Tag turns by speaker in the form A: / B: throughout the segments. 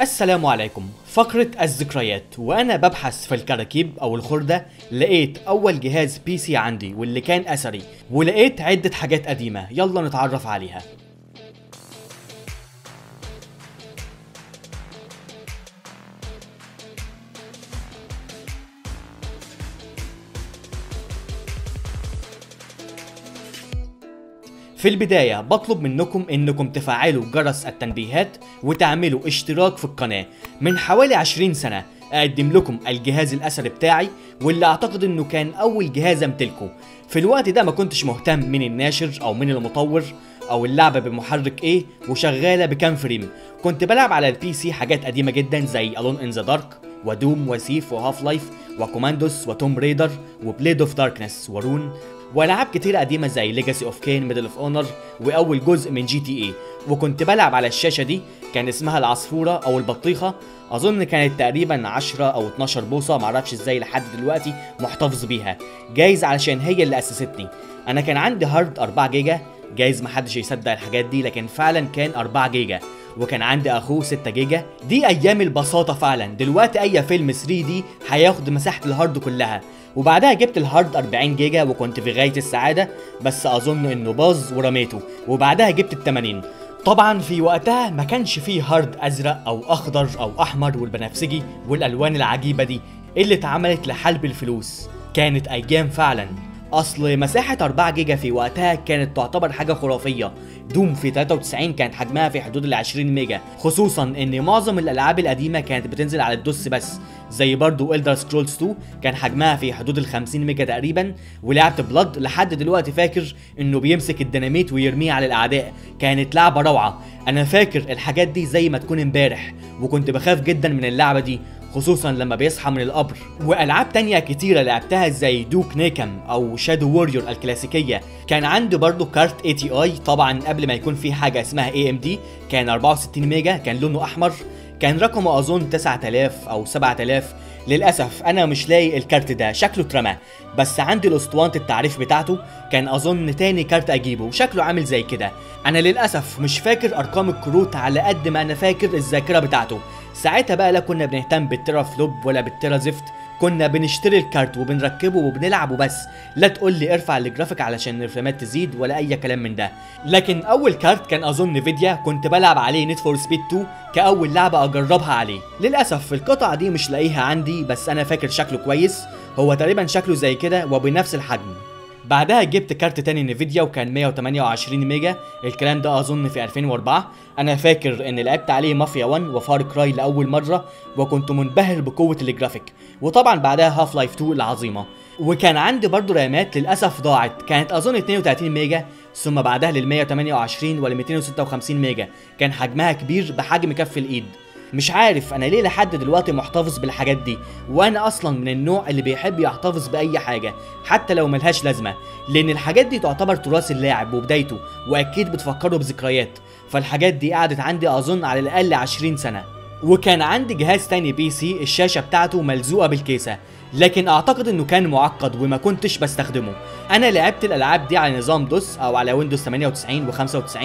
A: السلام عليكم. فقرة الذكريات. وأنا ببحث في الكراكيب أو الخردة لقيت أول جهاز بي سي عندي واللي كان أثري ولقيت عدة حاجات قديمة. يلا نتعرف عليها. في البداية بطلب منكم إنكم تفعلوا جرس التنبيهات وتعملوا اشتراك في القناة. من حوالي 20 سنة أقدم لكم الجهاز الأثري بتاعي واللي أعتقد إنه كان أول جهاز أمتلكه. في الوقت ده ما كنتش مهتم من الناشر أو من المطور أو اللعبة بمحرك إيه وشغالة بكام frame. كنت بلعب على ال PC حاجات قديمة جدا زي الون ان ذا دارك ودوم وسيف وهاف لايف وكوماندوس وتوم ريدر وبليد اوف داركنس ورون والعاب كتير قديمة زي Legacy of Kain Medal of Honor وأول جزء من GTA وكنت بلعب على الشاشة دي كان اسمها العصفورة أو البطيخة. أظن كانت تقريبا 10 أو 12 بوصة معرفش إزاي لحد دلوقتي محتفظ بيها. جايز علشان هي اللي أسستني. أنا كان عندي hard 4 جيجا. جايز محدش يصدق الحاجات دي لكن فعلا كان 4 جيجا. وكان عندي أخوه 6 جيجا. دي أيام البساطة فعلا. دلوقتي أي فيلم 3D هياخد مساحة ال hard كلها. وبعدها جبت ال hard 40 جيجا وكنت في غاية السعادة بس أظن إنه باظ ورميته. وبعدها جبت ال 80 طبعا في وقتها ما كانش فيه hard أزرق أو أخضر أو أحمر والبنفسجي والألوان العجيبة دي اللي اتعملت لحلب الفلوس. كانت أيام فعلا. أصل مساحة 4 جيجا في وقتها كانت تعتبر حاجة خرافية. Doom في 93 كانت حجمها في حدود ال 20 ميجا. خصوصا إن معظم الألعاب القديمة كانت بتنزل على ال DOS بس. زي برضو Elder Scrolls 2 كان حجمها في حدود ال 50 ميجا تقريبا ولعبت Blood لحد دلوقتي فاكر إنه بيمسك الديناميت ويرميه على الأعداء. كانت لعبة روعة. أنا فاكر الحاجات دي زي ما تكون امبارح وكنت بخاف جدا من اللعبة دي. خصوصا لما بيصحى من القبر. وألعاب تانية كتيرة لعبتها زي Duke Nukem أو Shadow Warrior الكلاسيكية. كان عندي برضو كارت ATI طبعا قبل ما يكون في حاجة اسمها AMD كان 64 ميجا كان لونه أحمر. كان رقمه أظن 9000 أو 7000 للأسف أنا مش لاقي الكارت ده شكله اترمى. بس عندي الأسطوانة التعريف بتاعته كان أظن تاني كارت أجيبه. وشكله عامل زي كده. أنا للأسف مش فاكر أرقام الكروت على قد ما أنا فاكر الذاكرة بتاعته. ساعتها بقى لا كنا بنهتم بال tera flop ولا بال tera زفت كنا بنشتري الكارت وبنركبه وبنلعب وبس لا تقول لي ارفع الجرافيك علشان الفريمات تزيد ولا أي كلام من ده. لكن أول كارت كان أظن Nvidia كنت بلعب عليه Need for Speed 2 كأول لعبة أجربها عليه. للأسف القطعه دي مش لاقيها عندي بس أنا فاكر شكله كويس. هو تقريبا شكله زي كده وبنفس الحجم. بعدها جبت كارت تاني Nvidia وكان 128 ميجا. الكلام ده أظن في 2004 أنا فاكر إن لعبت عليه مافيا 1 و Far Cry لأول مرة وكنت منبهر بقوة الجرافيك. وطبعا بعدها Half-Life 2 العظيمة. وكان عندي برضو رامات للأسف ضاعت. كانت أظن 32 ميجا ثم بعدها لل 128 ولا 256 ميجا. كان حجمها كبير بحجم كف الإيد. مش عارف أنا ليه لحد دلوقتي محتفظ بالحاجات دي وأنا أصلا من النوع اللي بيحب يحتفظ بأي حاجة حتى لو ملهاش لازمة لأن الحاجات دي تعتبر تراث اللاعب وبدايته وأكيد بتفكره بذكريات فالحاجات دي قعدت عندي أظن على الأقل 20 سنة. وكان عندي جهاز تاني PC الشاشة بتاعته ملزوقة بالكيسة لكن أعتقد إنه كان معقد وما كنتش بستخدمه. أنا لعبت الألعاب دي على نظام DOS أو على Windows 98 و95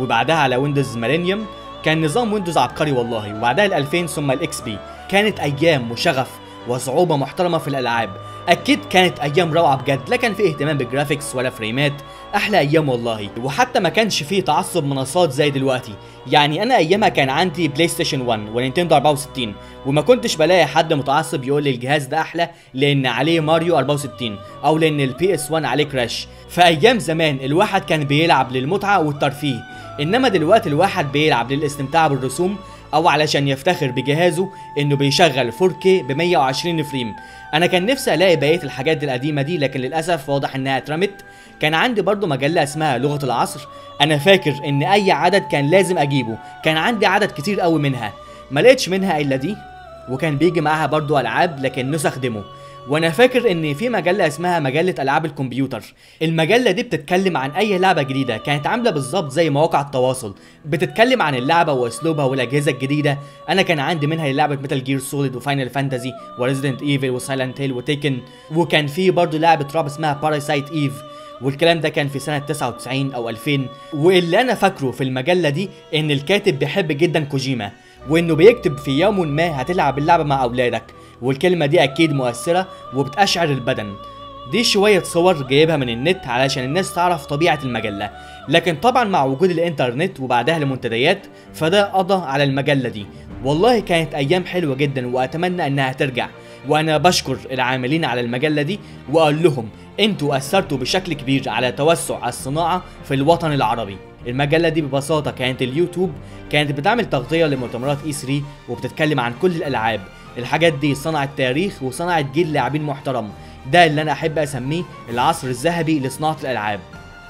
A: وبعدها على Windows Millennium كان نظام Windows عبقري والله وبعدها ال 2000 ثم ال XP. كانت أيام وشغف وصعوبة محترمة في الألعاب. أكيد كانت أيام روعة بجد لا كان في اهتمام بال graphics ولا فريمات. أحلى أيام والله. وحتى ما كانش فيه تعصب منصات زي دلوقتي. يعني أنا أيامها كان عندي PlayStation 1 و Nintendo 64 وما كنتش بلاقي حد متعصب يقول لي الجهاز ده أحلى لأن عليه ماريو 64 أو لأن ال PS 1 عليه Crash. فأيام زمان الواحد كان بيلعب للمتعة والترفيه. إنما دلوقتي الواحد بيلعب للاستمتاع بالرسوم أو علشان يفتخر بجهازه إنه بيشغل 4K ب 120 frame. أنا كان نفسي ألاقي بقية الحاجات دي القديمة دي لكن للأسف واضح إنها اترمت. كان عندي برضو مجلة اسمها لغة العصر. أنا فاكر إن أي عدد كان لازم أجيبه. كان عندي عدد كتير قوي منها. ما لقيتش منها إلا دي. وكان بيجي معاها برضو ألعاب لكن نسخ demo. وأنا فاكر ان في مجلة اسمها مجلة ألعاب الكمبيوتر. المجلة دي بتتكلم عن أي لعبة جديدة كانت عاملة بالظبط زي مواقع التواصل. بتتكلم عن اللعبة وأسلوبها والأجهزة الجديدة. أنا كان عندي منها لعبة ميتال جير سوليد وفاينل فانتازي وريزيدنت ايفل وسايلنت هيل وتيكن وكان في برضه لعبة رعب اسمها Parasite Eve والكلام ده كان في سنة 99 أو 2000 واللي أنا فاكره في المجلة دي إن الكاتب بيحب جدا كوجيما وإنه بيكتب في يوم ما هتلعب اللعبة مع أولادك. والكلمة دي أكيد مؤثرة وبتأشعر البدن. دي شوية صور جايبها من النت علشان الناس تعرف طبيعة المجلة. لكن طبعا مع وجود الإنترنت وبعدها المنتديات فده قضى على المجلة دي. والله كانت أيام حلوة جدا وأتمنى إنها ترجع. وأنا بشكر العاملين على المجلة دي وأقول لهم أنتوا أثرتوا بشكل كبير على توسع الصناعة في الوطن العربي. المجلة دي ببساطة كانت اليوتيوب كانت بتعمل تغطية لمؤتمرات اي 3 وبتتكلم عن كل الألعاب. الحاجات دي صنعت تاريخ وصنعت جيل لاعبين محترم. ده اللي أنا أحب أسميه العصر الذهبي لصناعة الألعاب.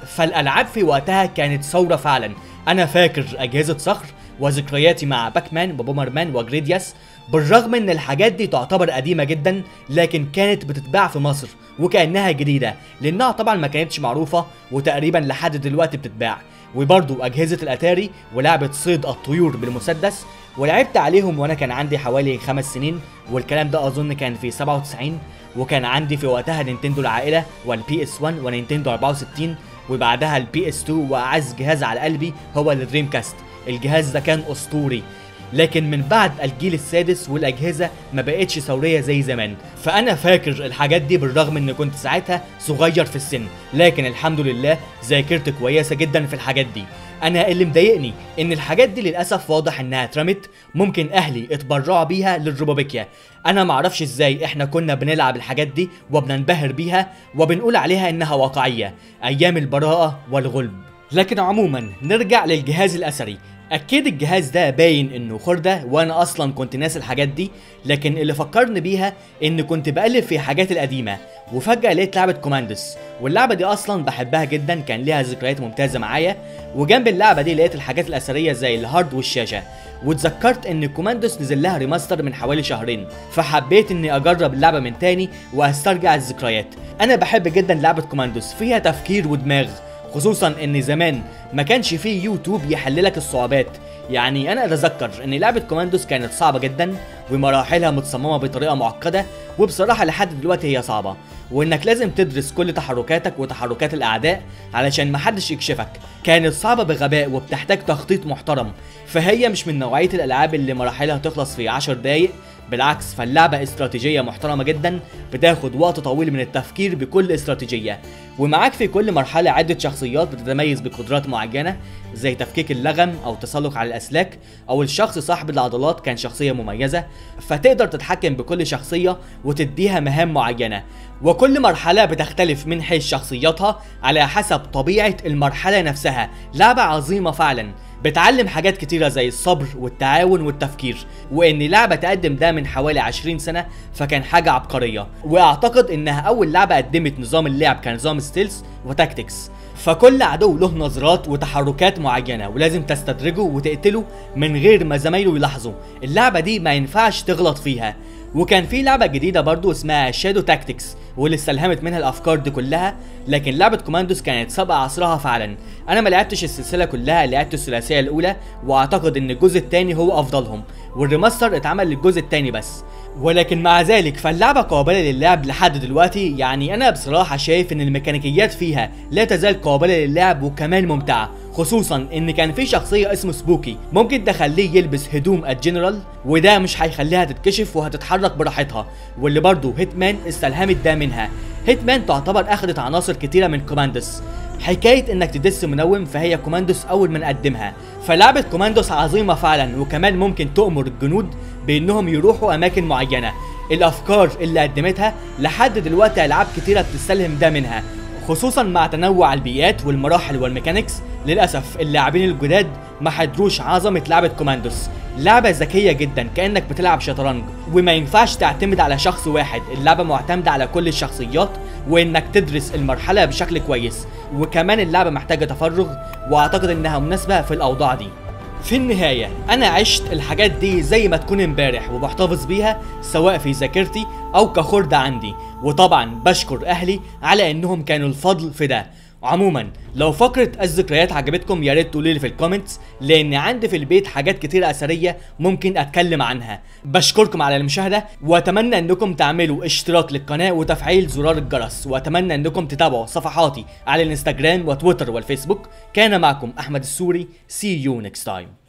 A: فالألعاب في وقتها كانت ثورة فعلا. أنا فاكر أجهزة صخر وذكرياتي مع باكمان وبومرمان وجريدياس بالرغم إن الحاجات دي تعتبر قديمة جدا لكن كانت بتتباع في مصر وكأنها جديدة. لأنها طبعا ما كانتش معروفة وتقريبا لحد دلوقتي بتتباع. وبرضو أجهزة الأتاري ولعبة صيد الطيور بالمسدس ولعبت عليهم وأنا كان عندي حوالي خمس سنين والكلام ده اظن كان في 97 وكان عندي في وقتها Nintendo العائلة وال PS 1 و Nintendo 64 وبعدها ال PS 2 وأعز جهاز على قلبي هو ال Dreamcast الجهاز ده كان أسطوري. لكن من بعد الجيل السادس والأجهزة ما بقتش ثورية زي زمان. فأنا فاكر الحاجات دي بالرغم إن كنت ساعتها صغير في السن. لكن الحمد لله ذاكرتي كويسة جدا في الحاجات دي. أنا اللي مضايقني إن الحاجات دي للأسف واضح إنها اترمت. ممكن أهلي اتبرعوا بيها للروبابيكيا أنا معرفش إزاي إحنا كنا بنلعب الحاجات دي وبننبهر بيها وبنقول عليها إنها واقعية. أيام البراءة والغلب. لكن عموما نرجع للجهاز الأثري. أكيد الجهاز ده باين إنه خردة وأنا أصلا كنت ناسي الحاجات دي لكن اللي فكرني بيها إن كنت بقلب في حاجات القديمة وفجأة لقيت لعبة Commandos واللعبة دي أصلا بحبها جدا كان ليها ذكريات ممتازة معايا. وجنب اللعبة دي لقيت الحاجات الأثرية زي ال hard والشاشة. واتذكرت إن Commandos نزل لها remaster من حوالي شهرين فحبيت إني أجرب اللعبة من تاني وأسترجع الذكريات. أنا بحب جدا لعبة Commandos فيها تفكير ودماغ. خصوصا إن زمان ما كانش فيه يوتيوب يحللك الصعوبات. يعني أنا أتذكر إن لعبة Commandos كانت صعبة جدا ومراحلها متصممة بطريقة معقدة وبصراحة لحد دلوقتي هي صعبة. وإنك لازم تدرس كل تحركاتك وتحركات الأعداء علشان محدش يكشفك. كانت صعبة بغباء وبتحتاج تخطيط محترم. فهي مش من نوعية الألعاب اللي مراحلها تخلص في 10 دقايق بالعكس فاللعبة استراتيجية محترمة جدا بتاخد وقت طويل من التفكير بكل استراتيجية. ومعاك في كل مرحلة عدة شخصيات بتتميز بقدرات معينة زي تفكيك اللغم أو التسلق على الأسلاك أو الشخص صاحب العضلات كان شخصية مميزة. فتقدر تتحكم بكل شخصية وتديها مهام معينة. وكل مرحلة بتختلف من حيث شخصياتها على حسب طبيعة المرحلة نفسها. لعبة عظيمة فعلا. بتعلم حاجات كتيرة زي الصبر والتعاون والتفكير وإن لعبة تقدم ده من حوالي 20 سنة فكان حاجة عبقرية. وأعتقد إنها أول لعبة قدمت نظام اللعب كنظام stealth و tactics. فكل عدو له نظرات وتحركات معينة ولازم تستدرجه وتقتله من غير ما زمايله يلاحظوا. اللعبة دي ما ينفعش تغلط فيها. وكان في لعبة جديدة برضو اسمها Shadow Tactics واللي استلهمت منها الأفكار دي كلها لكن لعبة Commandos كانت سابقة عصرها فعلا. أنا ما لعبتش السلسلة كلها لعبت الثلاثية الأولى وأعتقد إن الجزء الثاني هو أفضلهم. وال remaster اتعمل للجزء الثاني بس. ولكن مع ذلك فاللعبة قابلة للعب لحد دلوقتي. يعني أنا بصراحة شايف إن الميكانيكيات فيها لا تزال قابلة للعب وكمان ممتعة خصوصا إن كان في شخصية اسمه Spooky ممكن تخليه يلبس هدوم الجنرال وده مش هيخليها تتكشف وهتتحرك براحتها. واللي برضه Hitman استلهمت ده منها. Hitman تعتبر اخدت عناصر كتيرة من Commandos حكاية إنك تدس منوم فهي Commandos أول من قدمها فلعبة Commandos عظيمة فعلا وكمان ممكن تؤمر الجنود بإنهم يروحوا أماكن معينة. الأفكار اللي قدمتها لحد دلوقتي ألعاب كتيرة بتستلهم ده منها. خصوصا مع تنوع البيئات والمراحل وال mechanics للأسف اللاعبين الجداد ما حضروش عظمة لعبة Commandos. لعبة ذكية جدا كأنك بتلعب شطرنج. وما ينفعش تعتمد على شخص واحد. اللعبة معتمدة على كل الشخصيات وإنك تدرس المرحلة بشكل كويس. وكمان اللعبة محتاجة تفرغ وأعتقد إنها مناسبة في الأوضاع دي. في النهاية أنا عشت الحاجات دي زي ما تكون امبارح وبحتفظ بيها سواء في ذاكرتي أو كخردة عندي. وطبعا بشكر أهلي على إنهم كانوا الفضل في ده. عموما لو فقرة الذكريات عجبتكم يا ريت تقولوا لي في ال comments لأن عندي في البيت حاجات كتير أثرية ممكن أتكلم عنها. بشكركم على المشاهدة وأتمنى إنكم تعملوا اشتراك للقناة وتفعيل زرار الجرس وأتمنى إنكم تتابعوا صفحاتي على الإنستجرام وتويتر والفيسبوك. كان معكم أحمد السوري see you next time.